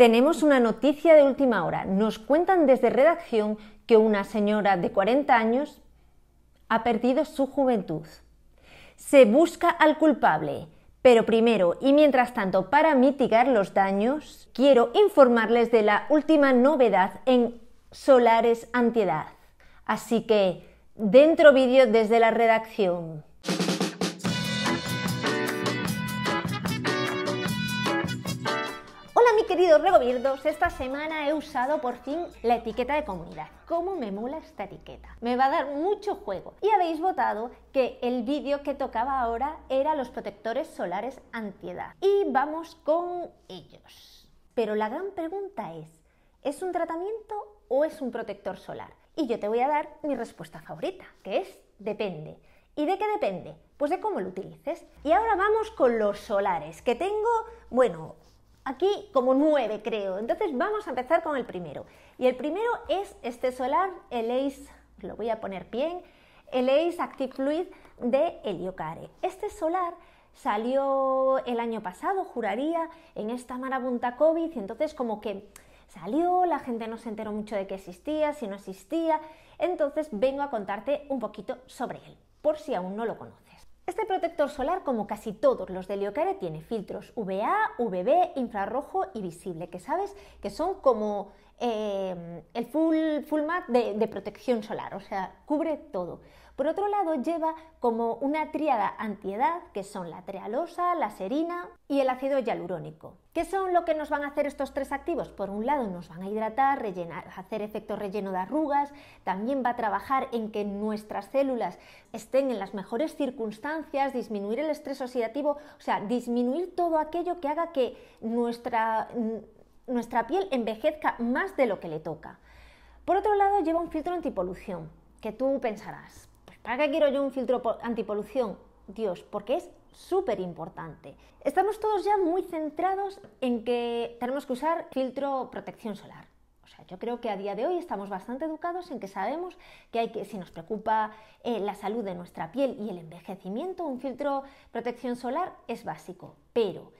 Tenemos una noticia de última hora. Nos cuentan desde redacción que una señora de 40 años ha perdido su juventud. Se busca al culpable. Pero primero y mientras tanto, para mitigar los daños, quiero informarles de la última novedad en solares antiedad. Así que, dentro vídeo desde la redacción. Hola mi queridos regobierdos, esta semana he usado por fin la etiqueta de comunidad. ¿Cómo me mola esta etiqueta? Me va a dar mucho juego. Y habéis votado que el vídeo que tocaba ahora era los protectores solares antiedad. Y vamos con ellos. Pero la gran pregunta es, ¿es un tratamiento o es un protector solar? Y yo te voy a dar mi respuesta favorita, que es depende. ¿Y de qué depende? Pues de cómo lo utilices. Y ahora vamos con los solares, que tengo, bueno, aquí como nueve creo. Entonces vamos a empezar con el primero. Y el primero es este solar, el Ace, lo voy a poner bien, el Ace Active Fluid de Heliocare. Este solar salió el año pasado, juraría, en esta marabunta COVID, y entonces como que salió, la gente no se enteró mucho de que existía, si no existía, entonces vengo a contarte un poquito sobre él, por si aún no lo conoces. Este protector solar, como casi todos los de Liocare, tiene filtros UVA, UVB, infrarrojo y visible, que sabes que son como eh, el full, full mat de, protección solar, o sea, cubre todo. Por otro lado, lleva como una tríada antiedad, que son la trealosa, la serina y el ácido hialurónico. ¿Qué son lo que nos van a hacer estos tres activos? Por un lado, nos van a hidratar, rellenar, hacer efecto relleno de arrugas, también va a trabajar en que nuestras células estén en las mejores circunstancias, disminuir el estrés oxidativo, o sea, disminuir todo aquello que haga que nuestra nuestra piel envejezca más de lo que le toca. Por otro lado, lleva un filtro antipolución, que tú pensarás, pues, ¿para qué quiero yo un filtro antipolución? Dios, porque es súper importante. Estamos todos ya muy centrados en que tenemos que usar filtro protección solar. O sea, yo creo que a día de hoy estamos bastante educados en que sabemos que hay que, si nos preocupa eh, la salud de nuestra piel y el envejecimiento, un filtro protección solar es básico. Pero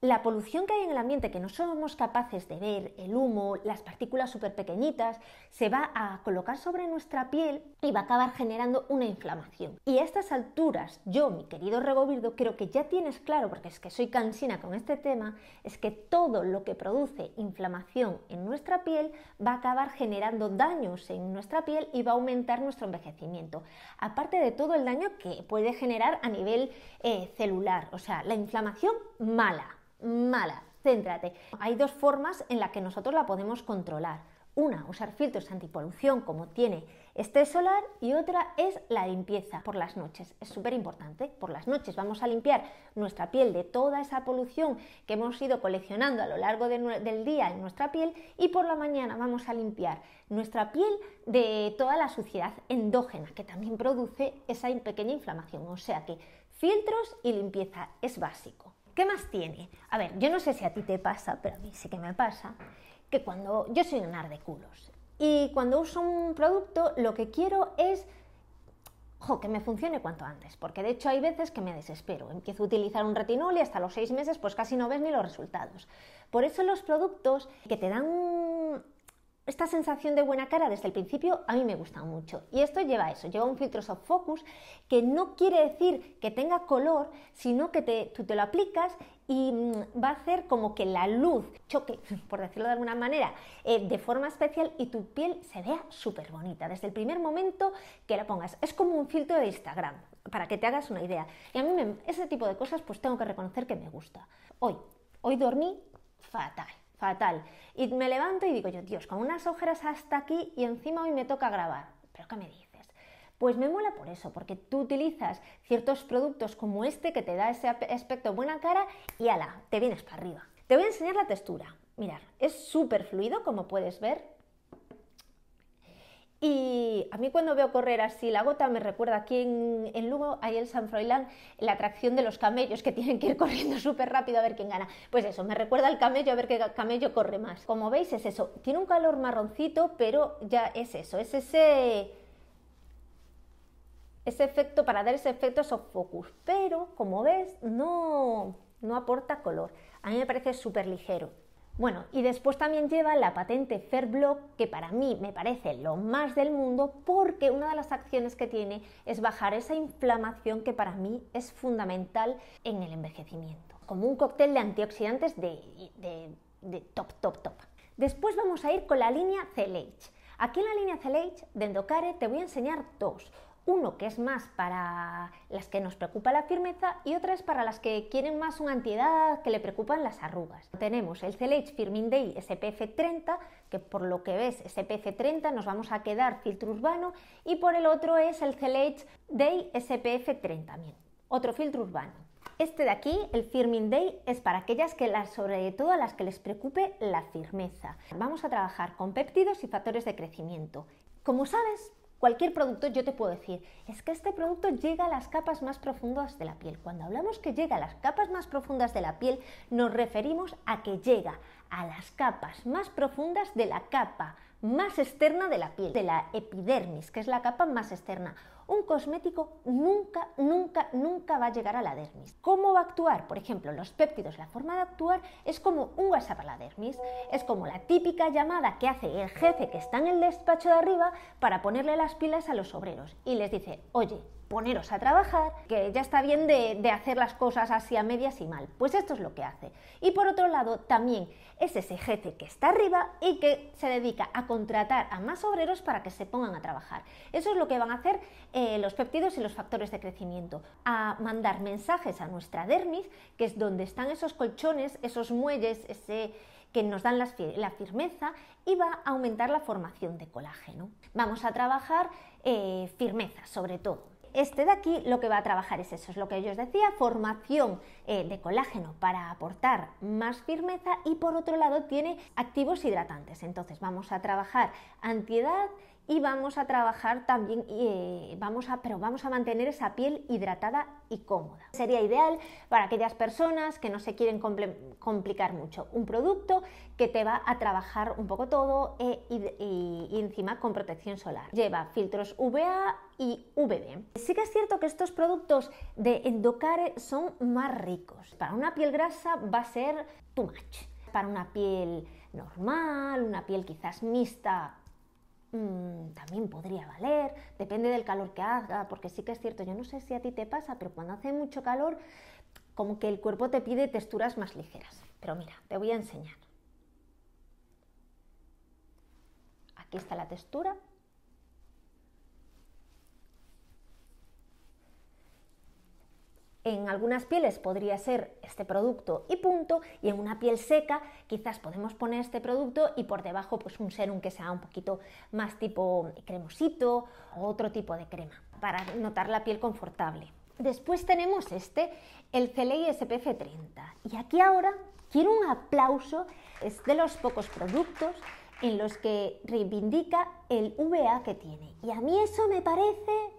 la polución que hay en el ambiente que no somos capaces de ver, el humo, las partículas súper pequeñitas, se va a colocar sobre nuestra piel y va a acabar generando una inflamación. Y a estas alturas, yo, mi querido Regovirdo, creo que ya tienes claro, porque es que soy cansina con este tema, es que todo lo que produce inflamación en nuestra piel va a acabar generando daños en nuestra piel y va a aumentar nuestro envejecimiento. Aparte de todo el daño que puede generar a nivel eh, celular, o sea, la inflamación mala mala. Céntrate. Hay dos formas en las que nosotros la podemos controlar. Una, usar filtros antipolución como tiene este solar y otra es la limpieza por las noches. Es súper importante. Por las noches vamos a limpiar nuestra piel de toda esa polución que hemos ido coleccionando a lo largo del día en nuestra piel y por la mañana vamos a limpiar nuestra piel de toda la suciedad endógena que también produce esa pequeña inflamación. O sea que filtros y limpieza es básico. ¿Qué más tiene? A ver, yo no sé si a ti te pasa, pero a mí sí que me pasa, que cuando yo soy un de culos y cuando uso un producto lo que quiero es que me funcione cuanto antes, porque de hecho hay veces que me desespero, empiezo a utilizar un retinol y hasta los seis meses pues casi no ves ni los resultados. Por eso los productos que te dan esta sensación de buena cara desde el principio a mí me gusta mucho. Y esto lleva a eso, lleva un filtro soft focus que no quiere decir que tenga color, sino que te, tú te lo aplicas y mm, va a hacer como que la luz choque, por decirlo de alguna manera, eh, de forma especial y tu piel se vea súper bonita desde el primer momento que la pongas. Es como un filtro de Instagram, para que te hagas una idea. Y a mí ese tipo de cosas pues tengo que reconocer que me gusta. Hoy, hoy dormí fatal fatal. Y me levanto y digo yo, Dios, con unas ojeras hasta aquí y encima hoy me toca grabar. ¿Pero qué me dices? Pues me mola por eso, porque tú utilizas ciertos productos como este que te da ese aspecto buena cara y ala, te vienes para arriba. Te voy a enseñar la textura. Mirar, es súper fluido, como puedes ver. Y a mí cuando veo correr así la gota me recuerda aquí en, Lugo, hay el San Froilán, la atracción de los camellos que tienen que ir corriendo súper rápido a ver quién gana. Pues eso, me recuerda al camello a ver qué camello corre más. Como veis es eso, tiene un calor marroncito, pero ya es eso, es ese, ese efecto, para dar ese efecto soft focus. Pero como ves, no, no aporta color. A mí me parece súper ligero. Bueno, y después también lleva la patente Fairblock, que para mí me parece lo más del mundo, porque una de las acciones que tiene es bajar esa inflamación que para mí es fundamental en el envejecimiento, como un cóctel de antioxidantes de, top, top, top. Después vamos a ir con la línea CLH. Aquí en la línea CLH de Endocare te voy a enseñar dos. Uno que es más para las que nos preocupa la firmeza y otra es para las que quieren más una antiedad, que le preocupan las arrugas. Tenemos el CLH Firmin Day SPF 30, que por lo que ves SPF 30 nos vamos a quedar filtro urbano y por el otro es el CLH Day SPF 30 también, otro filtro urbano. Este de aquí, el Firming Day, es para aquellas que las, sobre todo a las que les preocupe la firmeza. Vamos a trabajar con péptidos y factores de crecimiento. Como sabes, Cualquier producto yo te puedo decir, es que este producto llega a las capas más profundas de la piel. Cuando hablamos que llega a las capas más profundas de la piel, nos referimos a que llega a las capas más profundas de la capa más externa de la piel, de la epidermis, que es la capa más externa un cosmético nunca, nunca, nunca va a llegar a la dermis. ¿Cómo va a actuar? Por ejemplo, los péptidos, la forma de actuar es como un WhatsApp a la dermis. Es como la típica llamada que hace el jefe que está en el despacho de arriba para ponerle las pilas a los obreros y les dice, oye, poneros a trabajar, que ya está bien de, hacer las cosas así a medias y mal. Pues esto es lo que hace. Y por otro lado, también es ese jefe que está arriba y que se dedica a contratar a más obreros para que se pongan a trabajar. Eso es lo que van a hacer eh, los péptidos y los factores de crecimiento, a mandar mensajes a nuestra dermis, que es donde están esos colchones, esos muelles, ese que nos dan la firmeza y va a aumentar la formación de colágeno. Vamos a trabajar eh, firmeza sobre todo. Este de aquí lo que va a trabajar es eso, es lo que yo os decía, formación eh, de colágeno para aportar más firmeza y por otro lado tiene activos hidratantes. Entonces vamos a trabajar antiedad y vamos a trabajar también, eh, vamos a, pero vamos a mantener esa piel hidratada y cómoda. Sería ideal para aquellas personas que no se quieren complicar mucho. Un producto que te va a trabajar un poco todo eh, y, encima con protección solar. Lleva filtros UVA y UVB. Sí que es cierto que estos productos de Endocare son más ricos. Para una piel grasa va a ser too much. Para una piel normal, una piel quizás mixta Mm, también podría valer, depende del calor que haga, porque sí que es cierto, yo no sé si a ti te pasa, pero cuando hace mucho calor, como que el cuerpo te pide texturas más ligeras. Pero mira, te voy a enseñar. Aquí está la textura En algunas pieles podría ser este producto y punto, y en una piel seca quizás podemos poner este producto y por debajo pues un serum que sea un poquito más tipo cremosito o otro tipo de crema para notar la piel confortable. Después tenemos este, el Celei SPF 30. Y aquí ahora quiero un aplauso, es de los pocos productos en los que reivindica el VA que tiene. Y a mí eso me parece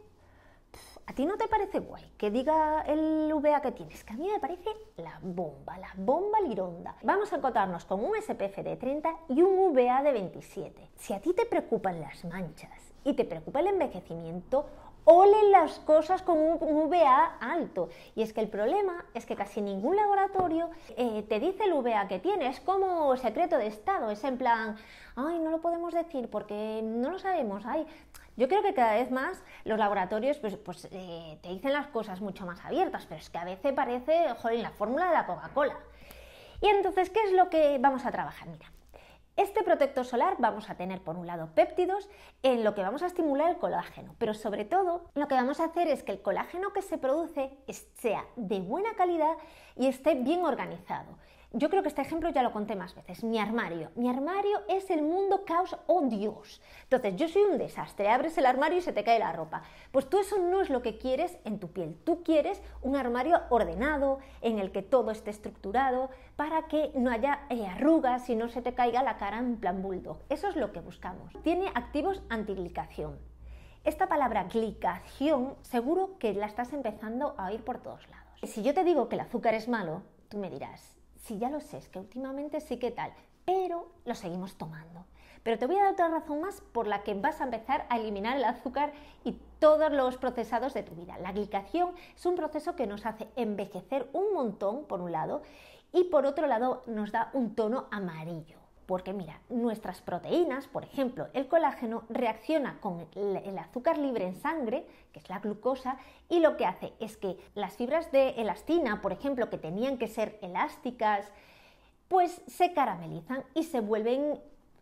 ¿A ti no te parece guay que diga el VA que tienes? Que a mí me parece la bomba, la bomba lironda. Vamos a encontrarnos con un SPF de 30 y un VA de 27. Si a ti te preocupan las manchas y te preocupa el envejecimiento, ole las cosas con un VA alto. Y es que el problema es que casi ningún laboratorio eh, te dice el VA que tiene, es como secreto de Estado, es en plan, ay, no lo podemos decir porque no lo sabemos, ay, yo creo que cada vez más los laboratorios pues, pues eh, te dicen las cosas mucho más abiertas, pero es que a veces parece, joder, la fórmula de la Coca-Cola. Y entonces, ¿qué es lo que vamos a trabajar? Mira, este protector solar vamos a tener por un lado péptidos en lo que vamos a estimular el colágeno, pero sobre todo lo que vamos a hacer es que el colágeno que se produce sea de buena calidad y esté bien organizado. Yo creo que este ejemplo ya lo conté más veces. Mi armario. Mi armario es el mundo caos, oh Dios. Entonces, yo soy un desastre. Abres el armario y se te cae la ropa. Pues tú eso no es lo que quieres en tu piel. Tú quieres un armario ordenado, en el que todo esté estructurado, para que no haya eh, arrugas y no se te caiga la cara en plan bulldog. Eso es lo que buscamos. Tiene activos antiglicación. Esta palabra glicación seguro que la estás empezando a oír por todos lados. Si yo te digo que el azúcar es malo, tú me dirás, si ya lo sé, es que últimamente sí que tal, pero lo seguimos tomando. Pero te voy a dar otra razón más por la que vas a empezar a eliminar el azúcar y todos los procesados de tu vida. La glicación es un proceso que nos hace envejecer un montón, por un lado, y por otro lado nos da un tono amarillo. Porque mira, nuestras proteínas, por ejemplo, el colágeno reacciona con el azúcar libre en sangre, que es la glucosa, y lo que hace es que las fibras de elastina, por ejemplo, que tenían que ser elásticas, pues se caramelizan y se vuelven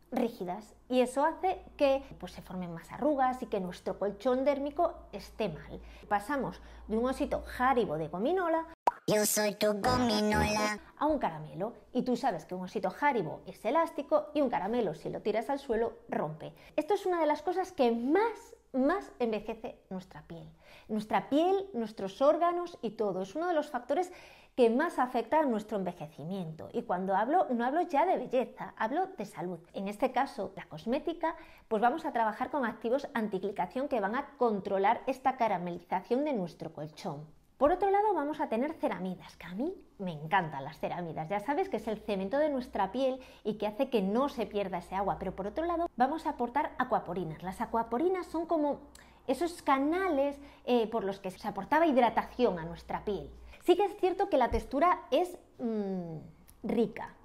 rígidas y eso hace que pues, se formen más arrugas y que nuestro colchón dérmico esté mal. Pasamos de un osito jaribo de gominola yo soy tu gominola. A un caramelo. Y tú sabes que un osito Haribo es elástico y un caramelo, si lo tiras al suelo, rompe. Esto es una de las cosas que más, más envejece nuestra piel. Nuestra piel, nuestros órganos y todo. Es uno de los factores que más afecta a nuestro envejecimiento. Y cuando hablo, no hablo ya de belleza, hablo de salud. En este caso, la cosmética, pues vamos a trabajar con activos antiglicación que van a controlar esta caramelización de nuestro colchón. Por otro lado, vamos a tener ceramidas, que a mí me encantan las ceramidas. Ya sabes que es el cemento de nuestra piel y que hace que no se pierda ese agua. Pero por otro lado, vamos a aportar acuaporinas. Las acuaporinas son como esos canales eh, por los que se aportaba hidratación a nuestra piel. Sí que es cierto que la textura es mm, rica.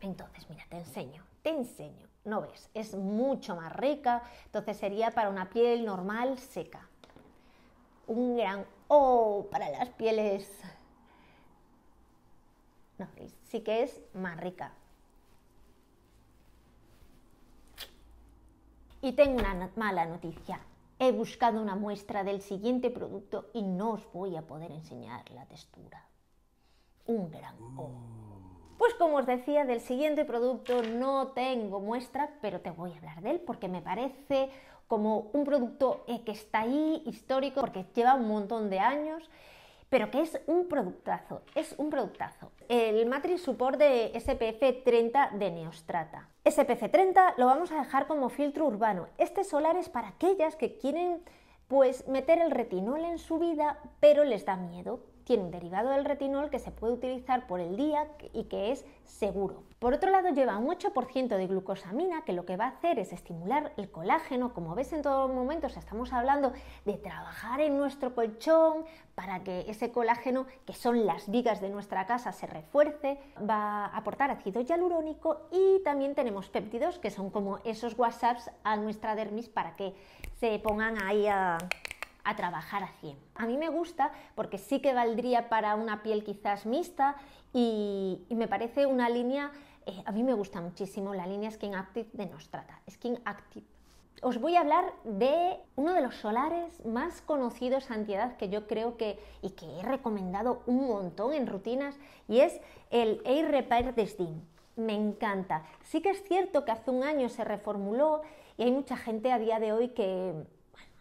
Entonces, mira, te enseño, te enseño. No ves, es mucho más rica, entonces sería para una piel normal seca. Un gran O para las pieles. No, sí que es más rica. Y tengo una mala noticia. He buscado una muestra del siguiente producto y no os voy a poder enseñar la textura. Un gran O. Pues como os decía, del siguiente producto no tengo muestra, pero te voy a hablar de él porque me parece como un producto eh, que está ahí, histórico, porque lleva un montón de años pero que es un productazo, es un productazo. El Matrix Support de SPF 30 de Neostrata. SPF 30 lo vamos a dejar como filtro urbano. Este solar es para aquellas que quieren pues meter el retinol en su vida, pero les da miedo tiene un derivado del retinol que se puede utilizar por el día y que es seguro. Por otro lado, lleva un 8% de glucosamina que lo que va a hacer es estimular el colágeno. Como ves, en todos los momentos estamos hablando de trabajar en nuestro colchón para que ese colágeno, que son las vigas de nuestra casa, se refuerce. Va a aportar ácido hialurónico y también tenemos péptidos que son como esos WhatsApps a nuestra dermis para que se pongan ahí a a trabajar a 100. A mí me gusta porque sí que valdría para una piel quizás mixta y, me parece una línea, eh, a mí me gusta muchísimo la línea Skin Active de Nostrata, Skin Active. Os voy a hablar de uno de los solares más conocidos antiedad que yo creo que y que he recomendado un montón en rutinas y es el Air Repair de Steam. Me encanta. Sí que es cierto que hace un año se reformuló y hay mucha gente a día de hoy que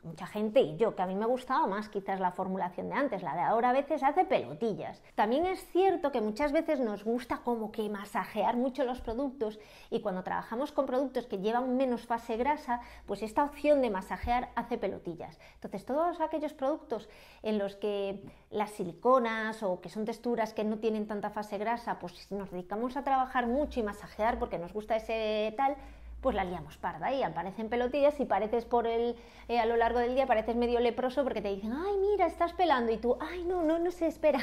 mucha gente y yo, que a mí me gustaba más quizás la formulación de antes, la de ahora a veces hace pelotillas. También es cierto que muchas veces nos gusta como que masajear mucho los productos y cuando trabajamos con productos que llevan menos fase grasa, pues esta opción de masajear hace pelotillas. Entonces todos aquellos productos en los que las siliconas o que son texturas que no tienen tanta fase grasa, pues si nos dedicamos a trabajar mucho y masajear porque nos gusta ese tal, pues la liamos parda y aparecen pelotillas y pareces por el, eh, a lo largo del día pareces medio leproso porque te dicen, ay, mira, estás pelando y tú, ay, no, no, no se espera.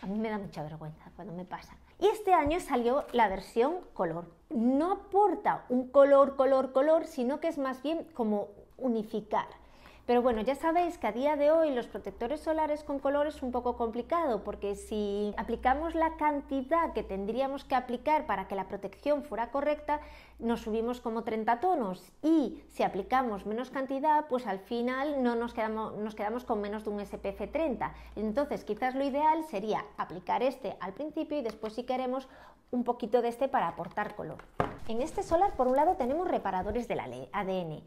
A mí me da mucha vergüenza cuando me pasa. Y este año salió la versión color. No aporta un color, color, color, sino que es más bien como unificar. Pero bueno, ya sabéis que a día de hoy los protectores solares con color es un poco complicado porque si aplicamos la cantidad que tendríamos que aplicar para que la protección fuera correcta, nos subimos como 30 tonos y si aplicamos menos cantidad, pues al final no nos quedamos, nos quedamos con menos de un SPF 30. Entonces quizás lo ideal sería aplicar este al principio y después si queremos un poquito de este para aportar color. En este solar por un lado tenemos reparadores del ADN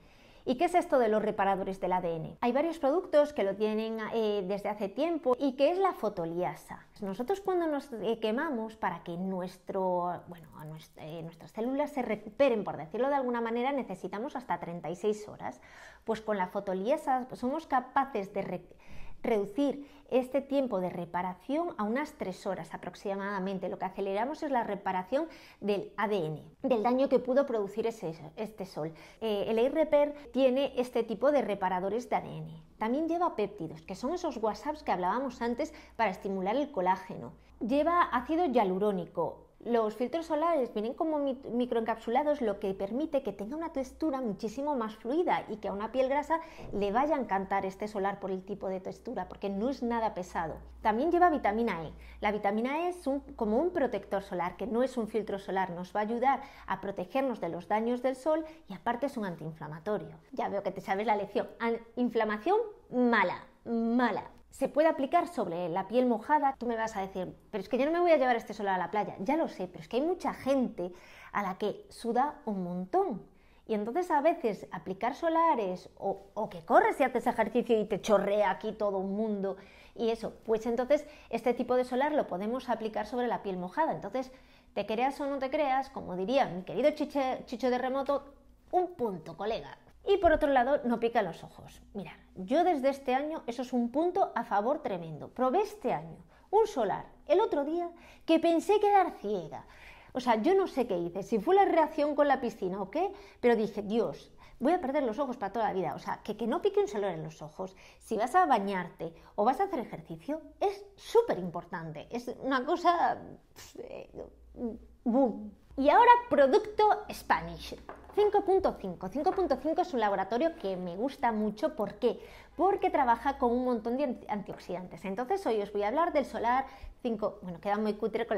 ¿Y qué es esto de los reparadores del ADN? Hay varios productos que lo tienen eh, desde hace tiempo y que es la fotoliasa. Nosotros cuando nos eh, quemamos para que nuestro, bueno, eh, nuestras células se recuperen, por decirlo de alguna manera, necesitamos hasta 36 horas. Pues con la fotoliasa somos capaces de reducir este tiempo de reparación a unas 3 horas aproximadamente. Lo que aceleramos es la reparación del ADN, del daño que pudo producir ese, este sol. Eh, el AirRepair tiene este tipo de reparadores de ADN. También lleva péptidos, que son esos WhatsApps que hablábamos antes para estimular el colágeno. Lleva ácido hialurónico, los filtros solares vienen como microencapsulados, lo que permite que tenga una textura muchísimo más fluida y que a una piel grasa le vaya a encantar este solar por el tipo de textura, porque no es nada pesado. También lleva vitamina E. La vitamina E es como un protector solar, que no es un filtro solar, nos va a ayudar a protegernos de los daños del sol y aparte es un antiinflamatorio. Ya veo que te sabes la lección. Inflamación mala, mala se puede aplicar sobre la piel mojada. Tú me vas a decir, pero es que yo no me voy a llevar este solar a la playa. Ya lo sé, pero es que hay mucha gente a la que suda un montón. Y entonces a veces aplicar solares o, que corres y haces ejercicio y te chorrea aquí todo un mundo y eso, pues entonces este tipo de solar lo podemos aplicar sobre la piel mojada. Entonces, te creas o no te creas, como diría mi querido Chicho de Remoto, un punto, colega. Y por otro lado, no pica los ojos. Mirad, yo desde este año, eso es un punto a favor tremendo. Probé este año un solar el otro día que pensé quedar ciega. O sea, yo no sé qué hice, si fue la reacción con la piscina o qué, pero dije, Dios, voy a perder los ojos para toda la vida. O sea, que, que no pique un solar en los ojos. Si vas a bañarte o vas a hacer ejercicio, es súper importante. Es una cosa... Eh, boom. Y ahora producto Spanish. 5.5. 5.5 es un laboratorio que me gusta mucho. ¿Por qué? Porque trabaja con un montón de antioxidantes. Entonces hoy os voy a hablar del solar 5, bueno, queda muy cutre con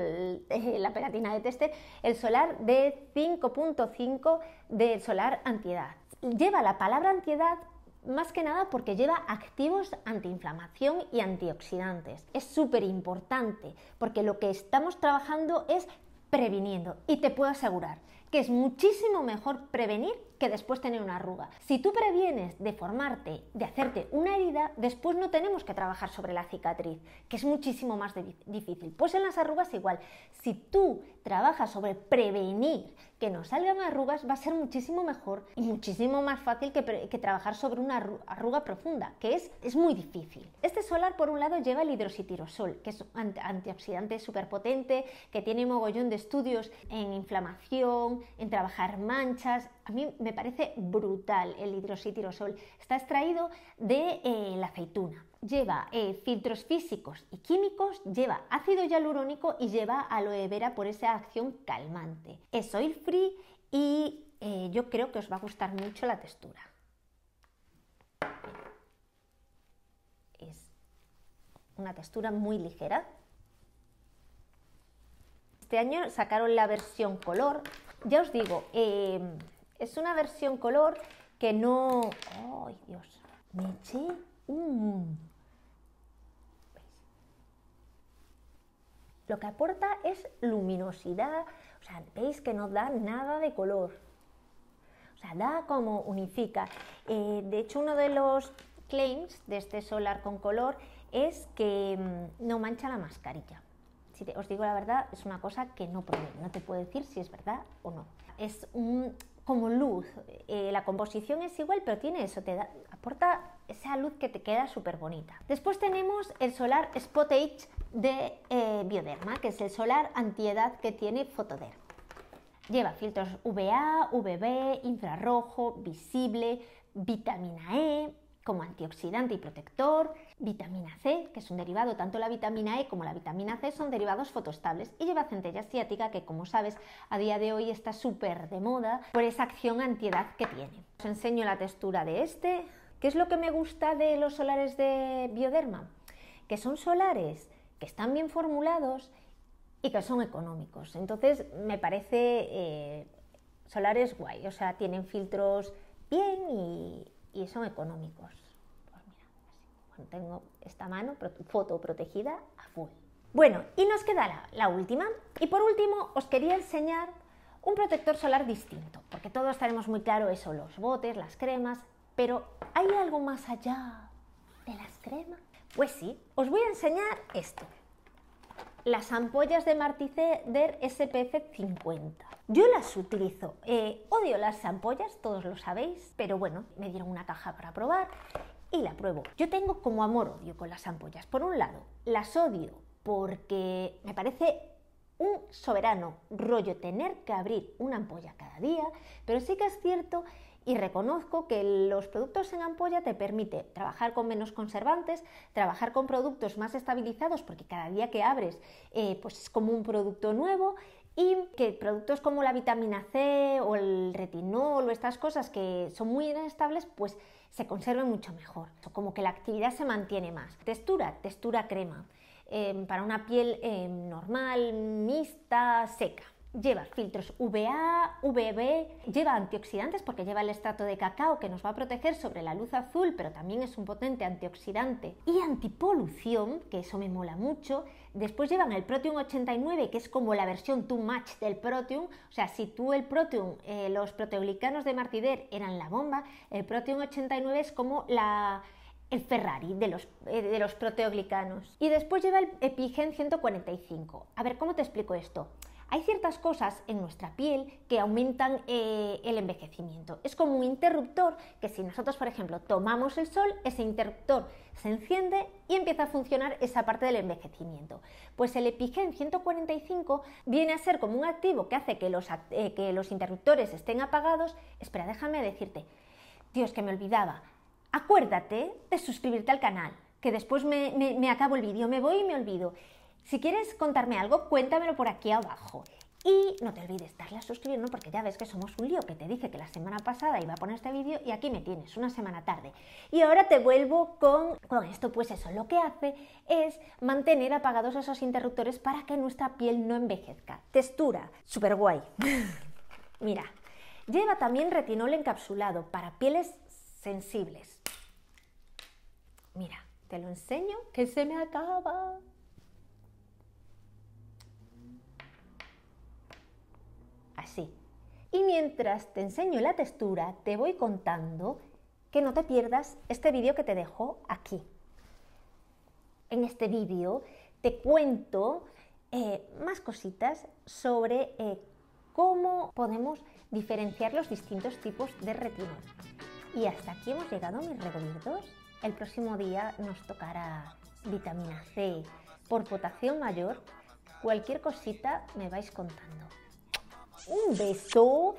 la peratina de teste, el solar de 5.5 del solar antiedad. Lleva la palabra antiedad más que nada porque lleva activos antiinflamación y antioxidantes. Es súper importante porque lo que estamos trabajando es previniendo. Y te puedo asegurar que es muchísimo mejor prevenir que después tener una arruga. Si tú previenes de formarte, de hacerte una herida, después no tenemos que trabajar sobre la cicatriz, que es muchísimo más difícil. Pues en las arrugas igual. Si tú trabajas sobre prevenir que nos salgan arrugas, va a ser muchísimo mejor y muchísimo más fácil que, trabajar sobre una arruga profunda, que es, es muy difícil. Este solar, por un lado, lleva el hidrositirosol, que es un antioxidante súper potente, que tiene mogollón de estudios en inflamación, en trabajar manchas. A mí me parece brutal el hidrositirosol. Está extraído de eh, la aceituna. Lleva eh, filtros físicos y químicos, lleva ácido hialurónico y lleva aloe vera por esa acción calmante. Es oil free y eh, yo creo que os va a gustar mucho la textura. Es una textura muy ligera. Este año sacaron la versión color. Ya os digo, es una versión color que no... ¡Ay, Dios! Me eché un... Lo que aporta es luminosidad, o sea, veis que no da nada de color. O sea, da como unifica. Eh, de hecho, uno de los claims de este solar con color es que mm, no mancha la mascarilla. Si os digo la verdad, es una cosa que no probé, no te puedo decir si es verdad o no. Es un, como luz. Eh, la composición es igual, pero tiene eso, te da, aporta esa luz que te queda súper bonita. Después tenemos el solar Spot Age de eh, Bioderma, que es el solar antiedad que tiene Fotoderm. Lleva filtros UVA, UVB, infrarrojo, visible, vitamina E, como antioxidante y protector, vitamina C, que es un derivado, tanto la vitamina E como la vitamina C son derivados fotoestables, y lleva centella asiática, que como sabes, a día de hoy está súper de moda por esa acción antiedad que tiene. Os enseño la textura de este. ¿Qué es lo que me gusta de los solares de Bioderma? Que son solares que están bien formulados y que son económicos. Entonces, me parece eh, solares guay, o sea, tienen filtros bien y, y son económicos. Pues mira, tengo esta mano foto protegida a full. Bueno, y nos queda la, última. Y por último, os quería enseñar un protector solar distinto, porque todos tenemos muy claro eso, los botes, las cremas, pero ¿hay algo más allá de las cremas? Pues sí, os voy a enseñar esto. Las ampollas de Marticer SPF 50. Yo las utilizo. Eh, odio las ampollas, todos lo sabéis, pero bueno, me dieron una caja para probar y la pruebo. Yo tengo como amor-odio con las ampollas. Por un lado, las odio porque me parece un soberano rollo tener que abrir una ampolla cada día, pero sí que es cierto y reconozco que los productos en ampolla te permite trabajar con menos conservantes, trabajar con productos más estabilizados porque cada día que abres eh, pues es como un producto nuevo y que productos como la vitamina C o el retinol o estas cosas que son muy inestables pues se conserven mucho mejor, como que la actividad se mantiene más. Textura, textura crema, em, para una piel em, normal, mixta, seca lleva filtros VA, VB, lleva antioxidantes porque lleva el estrato de cacao que nos va a proteger sobre la luz azul, pero también es un potente antioxidante y antipolución, que eso me mola mucho. Después llevan el Proteum 89, que es como la versión too much del Proteum, o sea, si tú el Proteum, eh, los proteoglicanos de Martider eran la bomba, el Proteum 89 es como la el Ferrari de los, eh, de los proteoglicanos. Y después lleva el Epigen 145. A ver, ¿cómo te explico esto? Hay ciertas cosas en nuestra piel que aumentan eh, el envejecimiento. Es como un interruptor que si nosotros, por ejemplo, tomamos el sol, ese interruptor se enciende y empieza a funcionar esa parte del envejecimiento. Pues el Epigen 145 viene a ser como un activo que hace que los, eh, que los interruptores estén apagados. Espera, déjame decirte. Dios, que me olvidaba. Acuérdate de suscribirte al canal, que después me, me acabo el vídeo, me voy y me olvido. Si quieres contarme algo, cuéntamelo por aquí abajo. Y no te olvides darle a suscribir, porque ya ves que somos un lío, que te dije que la semana pasada iba a poner este vídeo y aquí me tienes, una semana tarde. Y ahora te vuelvo con, con esto, pues eso, lo que hace es mantener apagados esos interruptores para que nuestra piel no envejezca. Textura, súper guay. Mira, lleva también retinol encapsulado para pieles sensibles. Mira, te lo enseño que se me acaba. Y mientras te enseño la textura, te voy contando que no te pierdas este vídeo que te dejo aquí. En este vídeo te cuento eh, más cositas sobre eh, cómo podemos diferenciar los distintos tipos de retinol. Y hasta aquí hemos llegado, mis regovirdos. El próximo día nos tocará vitamina C por potación mayor. Cualquier cosita me vais contando. Um beijo.